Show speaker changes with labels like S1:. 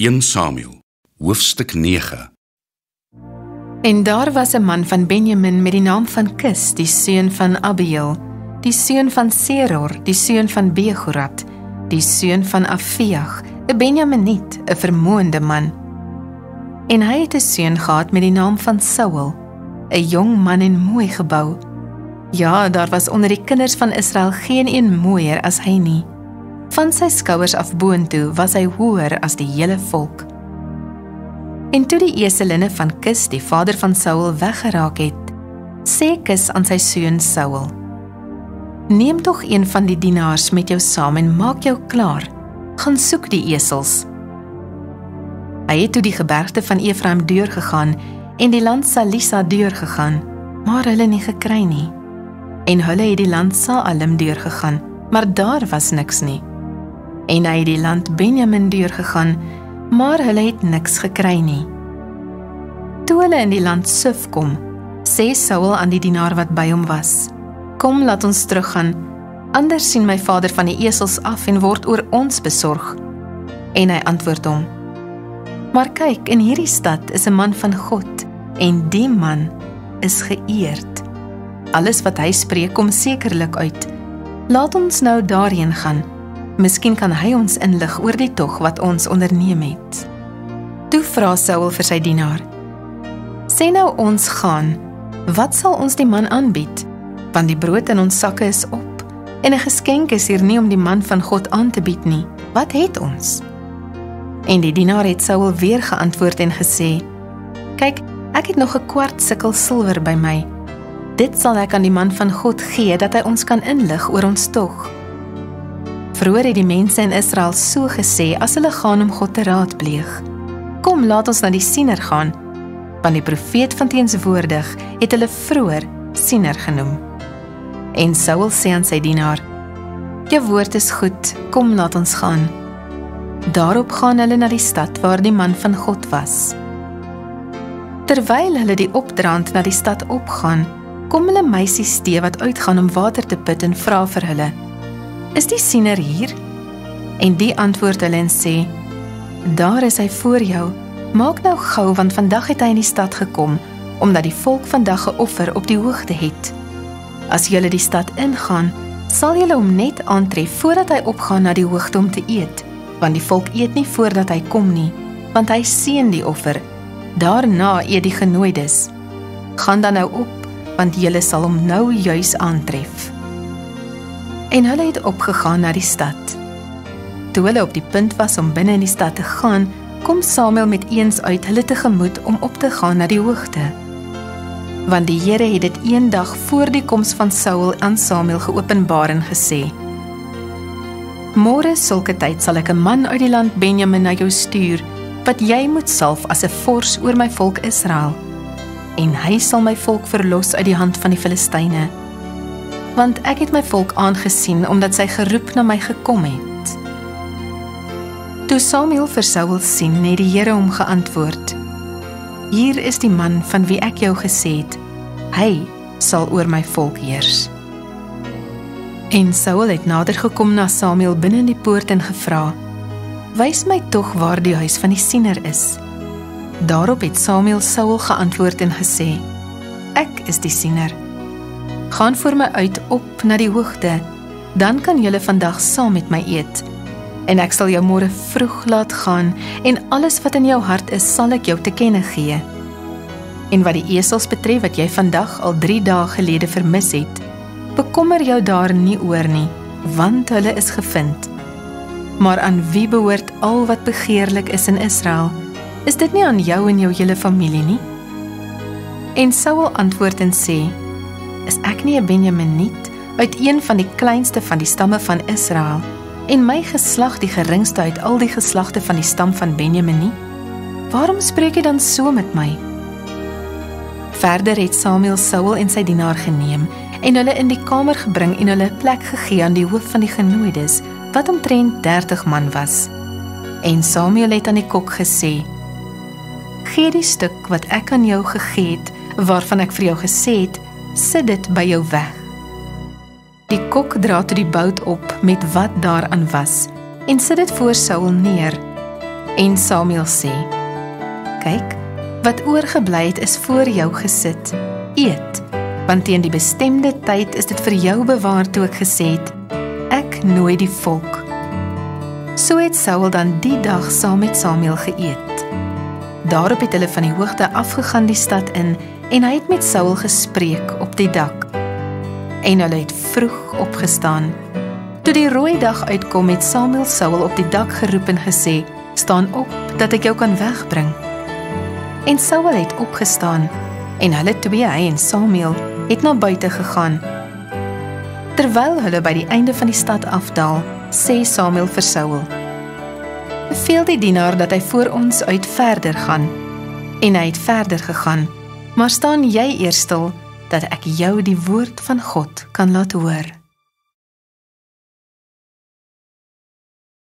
S1: 1 Samuel hoofstuk 9
S2: En daar was 'n man van Benjamin met die naam van Kis, die seun van Abiel, die seun van Seror, die seun van Begorat, die seun van Afiach, 'n Benjaminiet, 'n vermoënde man. En hy het 'n seun gehad met die naam van Saul, 'n jong man en mooi gebou. Ja, daar was onder die kinders van Israel geen een mooier as hy nie. Van sy skouers af boontoe was hy hoër as die hele volk. En toe die eselinne van Kis, die vader van Saul, weggeraak het, sê Kis aan sy seun Saul: "Neem tog een van die dienaars met jou saam en maak jou klaar. Gaan soek die esels." Hy het toe die gebergte van Efraim deurgegaan en die land Salisa deurgegaan, maar hulle nie gekry nie. En hulle het die land Saalim deurgegaan, maar daar was niks nie en hy het die land Benjamin deurgegaan, maar hulle het niks gekry nie. Toe hulle in die land Suf kom, sê Saul aan die dienaar wat by hom was: "Kom, laat ons teruggaan, anders sien my vader van die esels af en word oor ons besorg." En hy antwoord hom: "Maar kyk, in hierdie stad is 'n man van God, en die man is geëerd. Alles wat hy spreek kom sekerlik uit. Laat ons nou daarheen gaan." Miskien kan hy ons inlig oor die tog wat ons onderneem het. Toe vra Saul vir sy dienaar: "Sê nou ons gaan, wat sal ons die man aanbied? Want die brood in ons sakke is op en 'n geskenk is hier nie om die man van God aan te bied nie. Wat het ons?" En die dienaar het Saul weer geantwoord en gesê: "Kyk, ek het nog 'n kwart sikkel silwer by my. Dit sal ek aan die man van God gee dat hy ons kan inlig oor ons tog." Vroeger het die mense in Israel so gesê as hulle gaan om God te raadpleeg. Kom, laat ons na die siener gaan. Want die profeet van teenswoordig het hulle vroeër siener genoem. En Saul sê aan sy dienaar: "Jou woord is goed. Kom, laat ons gaan." Daarop gaan hulle na die stad waar die man van God was. Terwyl hulle die opdraand na die stad opgaan, kom hulle meisies te wat uitgaan om water te put en vra vir hulle: Is die siener hier? En die antwoord hulle en sê: Daar is hy voor jou. Maak nou gou want vandag het hy in die stad gekom omdat die volk vandag 'n offer op die hoogte het. As julle die stad ingaan, sal julle hom net aantref voordat hy opgaan na die hoogte om te eet, want die volk eet nie voordat hy kom nie, want hy seën die offer. Daarna eet die genooides. Gaan dan nou op, want julle sal hom nou juis aantref en hulle het opgegaan na die stad. Toe hulle op die punt was om binne in die stad te gaan, kom Samuel met eens uit hulle tegemoet om op te gaan na die hoogte. Want die Here het dit eendag voor die koms van Saul aan Samuel geopenbaar en gesê: Môre sulke tyd sal ek 'n man uit die land Benjamin na jou stuur wat jy moet salf as 'n vors oor my volk Israel en hy sal my volk verlos uit die hand van die Filistyne want ek het my volk aangesien omdat sy geroep na my gekom het. Toe Samuel vir Saul sien, het die Here hom geantwoord: Hier is die man van wie ek jou gesê het, hy sal oor my volk heers. En Saul het nader gekom na Samuel binne in die poort en gevra: Wys my tog waar die huis van die siener is. Daarop het Samuel Saul geantwoord en gesê: Ek is die siener gaan voor my uit op na die hoogte, dan kan julle vandag saam met my eet. En ek sal jou môre vroeg laat gaan en alles wat in jou hart is, sal ek jou te kenne gee. En wat die esels betref wat jy vandag al 3 dae gelede vermis het, bekommer jou daar nie oor nie, want hulle is gevind. Maar aan wie behoort al wat begeerlik is in Israel? Is dit nie aan jou en jou hele familie nie? En Saul antwoord en sê: is ek nie 'n Benjaminiet uit een van die kleinste van die stamme van Israel en my geslag die geringste uit al die geslagte van die stam van Benjamin nie? Waarom spreek jy dan so met my? Verder het Samuel Saul en sy dienaar geneem en hulle in die kamer gebring en hulle 'n plek gegee aan die hoof van die genooides wat omtrent 30 man was. En Samuel het aan die kok gesê: "Gee die stuk wat ek aan jou gegee het, waarvan ek vir jou gesê het, sit dit by jou weg. Die kok dra toe die bout op met wat daaraan was en sit dit voor Saul neer. En Samuel sê: "Kyk, wat oorgebly het is voor jou gesit. Eet, want teen die bestemde tyd is dit vir jou bewaar toe ek gesê het: Ek nooi die volk." So het Saul dan die dag saam met Samuel geëet. Daarop het hulle van die hoogte afgegaan die stad in en hy het met Saul gespreek op die dak. En hulle het vroeg opgestaan. Toe die rooi dag uitkom, het Samuel Saul op die dak geroep en gesê: "Staan op, dat ek jou kan wegbring." En Saul het opgestaan en hulle twee, hy en Samuel, het na buite gegaan. Terwyl hulle by die einde van die stad afdaal, sê Samuel vir Saul: "Beveel die dienaar dat hy voor ons uit verder gaan." En hy het verder gegaan. "Maar staan jy eers stil dat ek jou die woord van God kan laat hoor."